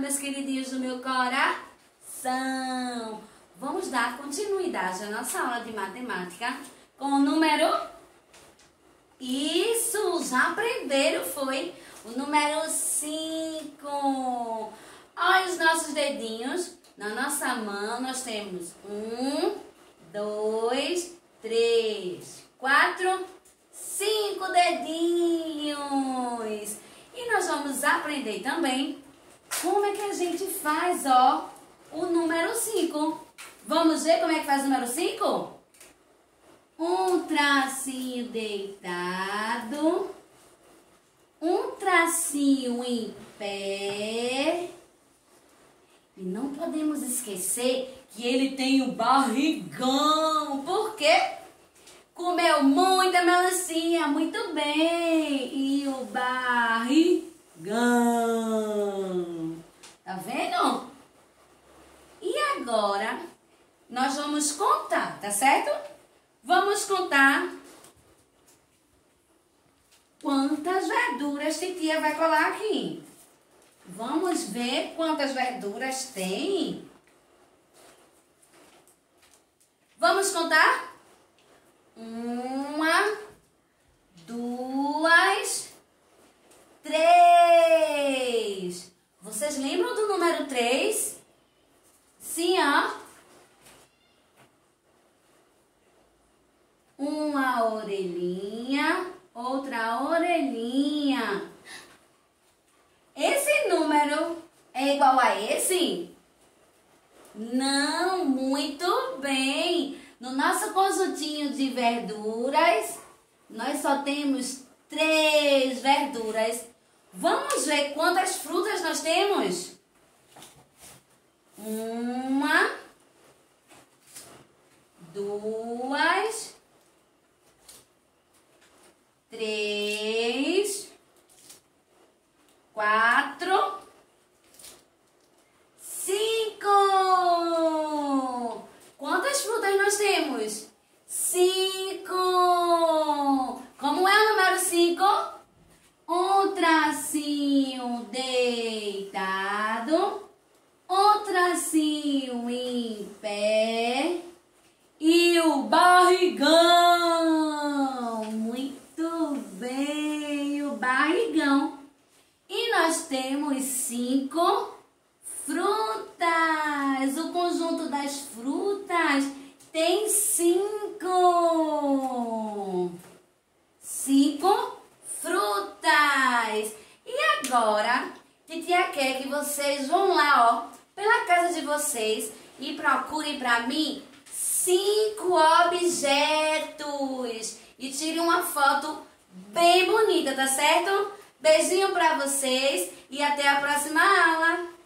meus queridinhos do meu coração! Vamos dar continuidade à nossa aula de matemática com o número. Isso, já aprenderam, foi o número 5. Olha os nossos dedinhos. Na nossa mão nós temos um, dois, três, quatro, cinco dedinhos. E nós vamos aprender também como é que a gente faz, ó, o número 5. Vamos ver como é que faz o número 5? Um tracinho deitado, um tracinho em pé. E não podemos esquecer que ele tem o barrigão. Por quê? Comeu muita melancia, muito bem. E o barrigão. Tá vendo? E agora, nós vamos contar, tá certo? Vamos contar quantas verduras titia vai colar aqui. Vamos ver quantas verduras tem. Vamos contar? Uma, duas, três. Vocês lembram do número três? Sim, ó. Uma orelhinha, outra orelhinha. Esse número é igual a esse? Não, muito bem. No nosso conjuntinho de verduras, nós só temos três verduras. Vamos ver quantas frutas nós temos? Uma, duas, três, quatro, cinco. Quantas frutas nós temos? Cinco. Como é o número cinco? Um tracinho deitado, um tracinho em pé e o barrigão. Muito bem, o barrigão. E nós temos cinco frutas. O conjunto das frutas tem cinco. Cinco frutas. E agora, titia quer que vocês vão lá, ó, pela casa de vocês e procurem para mim cinco objetos e tirem uma foto bem bonita, tá certo? Beijinho para vocês e até a próxima aula.